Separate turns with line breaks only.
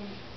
Mm-hmm.